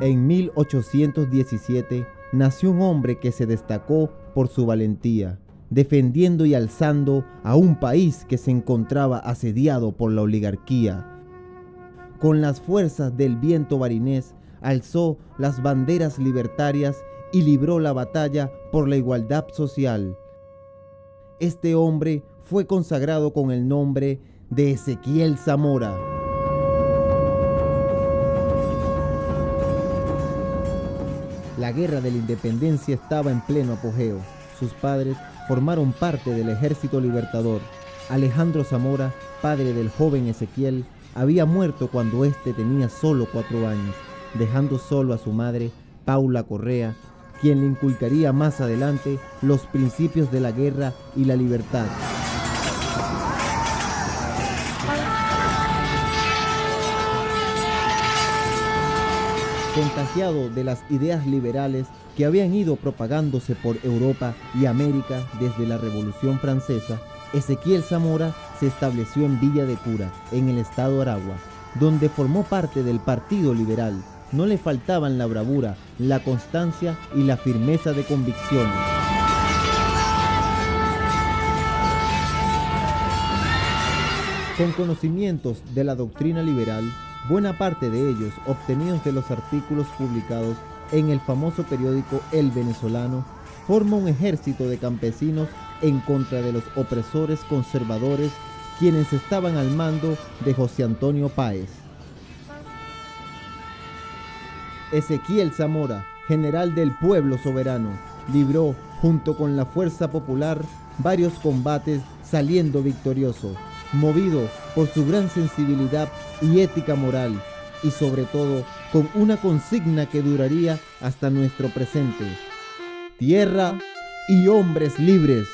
En 1817 nació un hombre que se destacó por su valentía, defendiendo y alzando a un país que se encontraba asediado por la oligarquía. Con las fuerzas del viento barinés, alzó las banderas libertarias y libró la batalla por la igualdad social. Este hombre fue consagrado con el nombre de Ezequiel Zamora. La guerra de la independencia estaba en pleno apogeo. Sus padres formaron parte del ejército libertador. Alejandro Zamora, padre del joven Ezequiel, había muerto cuando éste tenía solo cuatro años, dejando solo a su madre, Paula Correa, quien le inculcaría más adelante los principios de la guerra y la libertad. Contagiado de las ideas liberales que habían ido propagándose por Europa y América desde la Revolución Francesa, Ezequiel Zamora se estableció en Villa de Cura, en el estado Aragua, donde formó parte del Partido Liberal. No le faltaban la bravura, la constancia y la firmeza de convicciones. Con conocimientos de la doctrina liberal, buena parte de ellos obtenidos de los artículos publicados en el famoso periódico El Venezolano, forma un ejército de campesinos en contra de los opresores conservadores quienes estaban al mando de José Antonio Páez. Ezequiel Zamora, general del pueblo soberano, libró junto con la fuerza popular varios combates saliendo victorioso, movido por su gran sensibilidad y ética moral, y sobre todo con una consigna que duraría hasta nuestro presente. Tierra y hombres libres.